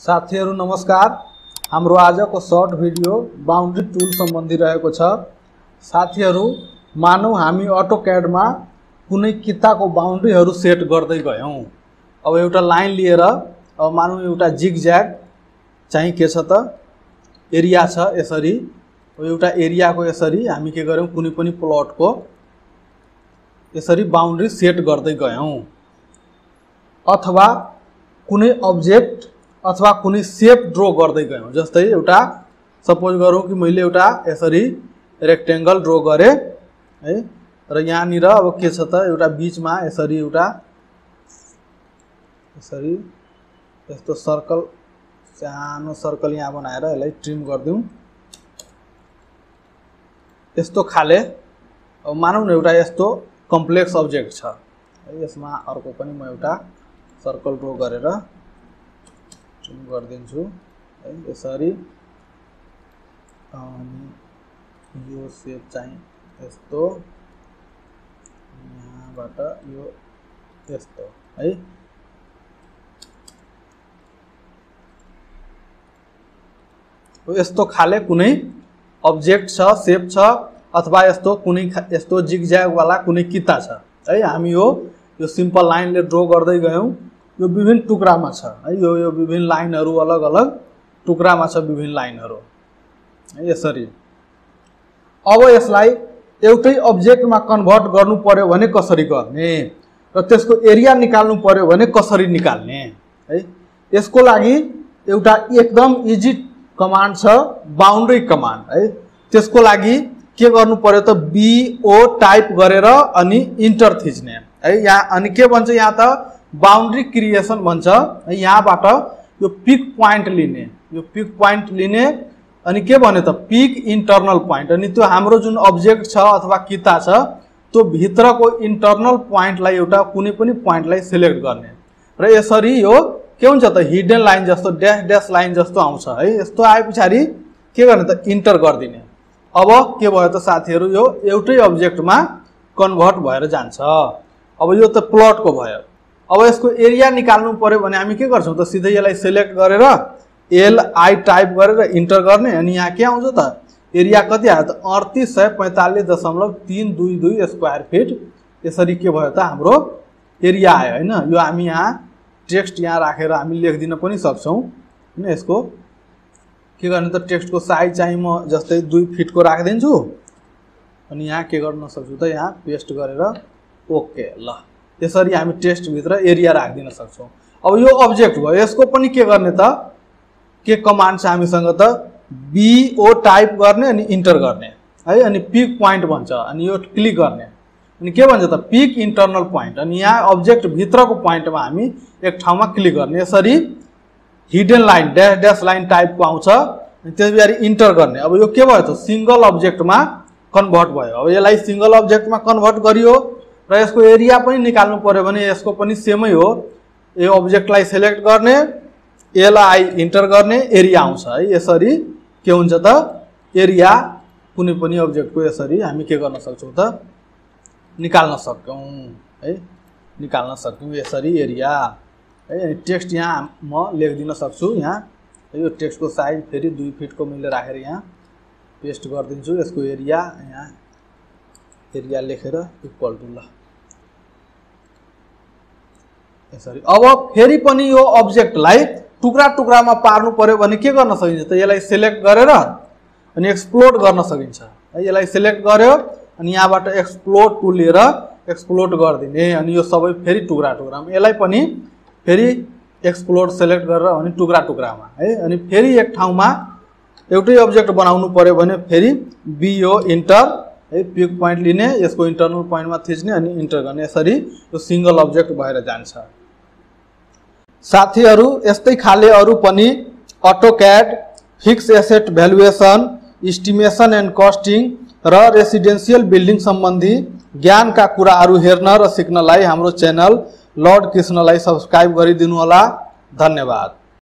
साथीहरू नमस्कार। हाम्रो आजको सर्ट भिडियो बााउन्ड्री टुल सम्बन्धी रहेको छ। साथीहरू मानौँ हामी अटो क्याडमा कुनै किताको बााउन्ड्रीहरू सेट गर्दै गयौँ। अब एउटा लाइन लिएर अब मानौँ एउटा जिग ज्याग चाहिँ के छ त? एरिया छ यसरी। अब एउटा एरियाको यसरी हामी के गऱ्यौँ? कुनै पनि प्लटको यसरी बााउन्ड्री सेट गर्दै गयौँ। अथवा कुनै अब्जेक्ट अथवा कुनै सेप ड्र गर्दै गयौँ। जस्तै एउटा सपोज़ गरौँ कि मैले एउटा यसरी रेक्टेङ्गल ड्र गरेँ, है? र अब के छ त, एउटा बिचमा यसरी एउटा सर्कल सानो सर्कल यहाँ बनाएर यसलाई ट्रिम गरिदिउँ। यस्तो खाले, अब मानौँ न एउटा यस्तो कम्प्लेक्स अब्जेक्ट यसमा अर्को म सर्कल ड्र गरेर ट्रिम गरिदिन्छु। है यसरी। अनि यो सेप चाहिँ यस्तो। यहाँबाट यो यस्तो है। यस्तो खाले कुनै अब्जेक्ट छ सेप छ अथवा यस्तो कुनै यस्तो जिगज्यागवाला कुनै किता छ। है हामी यो यो सिम्पल लाइनले ड्र गर्दै गयौँ। यो विभिन्न टुक्रामा छ। है यो यो विभिन्न लाइनहरू अलग अलग टुक्रामा छ विभिन्न लाइनहरू। है यसरी। अब यसलाई एउटै अब्जेक्टमा कन्भर्ट गर्नु पर्यो भने कसरी गर्ने? र त्यसको एरिया निकाल्नु पर्यो भने कसरी निकाल्ने? है यसको लागि एउटा एकदम इजी कमान्ड छ बााउन्ड्री कमान्ड है त्यसको लागि के गर्नु पर्यो त बिओ टाइप गरेर अनि इन्टर थिच्ने। है यहाँ अनि के भन्छ यहाँ त? बााउन्ड्री क्रिएसन भन्छ। है यहाँबाट यो पिक पोइन्ट लिने यो पिक पोइन्ट लिने अनि के भन्यो त पिक इन्टर्नल पोइन्ट अनि त्यो हाम्रो जुन अब्जेक्ट छ अथवा किता छ त्यो भित्रको इन्टर्नल पोइन्टलाई एउटा कुनै पनि पोइन्टलाई सिलेक्ट गर्ने। र यसरी यो के हुन्छ त हिडन लाइन जस्तो ड्यास ड्यास लाइन जस्तो आउँछ है। यस्तो आए पछाडि के गर्ने त इन्टर गरिदिने। अब के भयो त साथीहरू यो एउटै अब्जेक्टमा कन्भर्ट भएर जान्छ। अब यो त प्लटको भयो। अब यसको एरिया निकाल्नु पर्यो भने हामी के गर्छौँ त? सिधै यसलाई सिलेक्ट गरेर एलआई टाइप गरेर इन्टर गर्ने अनि यहाँ के आउँछ त? एरिया कति आयो त? अडतिस सय पैँतालिस दशमलव तिन दुई दुई स्क्वायर फिट यसरी के भयो त? हाम्रो एरिया आयो होइन? यो हामी यहाँ टेक्स्ट यहाँ राखेर हामी लेखिदिन पनि सक्छौँ। होइन? यसको के गर्ने त? टेक्स्टको साइज चाहिँ म जस्तै दुई फिटको राखिदिन्छु। अनि यहाँ के गर्न सक्छु त? यहाँ पेस्ट गरेर ओके ल। यसरी हामी टेस्टभित्र एरिया राखिदिन सक्छौँ। अब यो अब्जेक्ट भयो, यसको पनि के गर्ने के कमान्ड छ हामीसँग त? टाइप गर्ने अनि इन्टर गर्ने। है, अनि पिक पोइन्ट भन्छ क्लिक गर्ने। अनि के भन्छ त? पिक इन्टर्नल पोइन्ट अनि यहाँ अब्जेक्ट भित्रको पोइन्टमा हामी एक ठाउँमा क्लिक गर्ने। यसरी hidden line dash dash line टाइपको आउँछ। अनि त्यस पछाडि इन्टर गर्ने। अब यो के भयो त? सिङ्गल अब्जेक्टमा कन्भर्ट भयो। अब यसलाई सिङ्गल अब्जेक्टमा कन्भर्ट र यसको एरिया पनि निकाल्नु पऱ्यो भने यसको पनि सेमै हो। यो अब्जेक्टलाई सेलेक्ट गर्ने एलआई इन्टर गर्ने एरिया आउँछ है यसरी। के हुन्छ त? एरिया कुनै पनि अब्जेक्टको यसरी हामी के गर्न सक्छौँ त? निकाल्न सक्छौँ है निकाल्न सक्छौँ यसरी एरिया है अनि टेक्स्ट यहाँ म लेखिदिन सक्छु यहाँ। यो टेक्स्टको साइज फेरि दुई फिटको मैले राखेर यहाँ पेस्ट गरिदिन्छु यसको एरिया यहाँ। एरिया लेखेर इक्वल टु ल। यसरी। अब फेरि पनि यो अब्जेक्टलाई टुक्रा टुक्रामा पार्नु पर्यो भने के गर्न सकिन्छ? त यसलाई सेलेक्ट गरेर अनि एक्सप्लोड गर्न सकिन्छ। है यसलाई सेलेक्ट गर्यो अनि यहाँबाट एक्सप्लोड टु लिएर एक्सप्लोड गरिदिने अनि यो सबै फेरि टुक्रा टुक्रामा यसलाई पनि फेरि एक्सप्लोड सेलेक्ट गरेर अनि टुक्रा टुक्रामा है अनि फेरि एक ठाउँमा एउटै अब्जेक्ट बनाउनु पर्यो भने फेरि बिओ इन्टर है पिक पोइन्ट लिने यसको इन्टर्नल पोइन्टमा थिच्ने अनि इन्टर गर्ने यसरी यो सिङ्गल अब्जेक्ट भएर जान्छ। साथीहरू यस्तै खाले अरू पनि AutoCAD fix asset valuation estimation and costing र रेसिडेन्सियल बिल्डिङ सम्बन्धी ज्ञानका कुराहरू हेर्न र सिक्नलाई हाम्रो च्यानल लर्ड कृष्णलाई सब्सक्राइब गरिदिनुहोला। धन्यवाद।